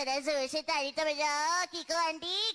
será su visita? Ahorita me llamo Kiko Bandit.